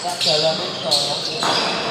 Tak jalan itu.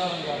Mas,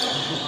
Yeah.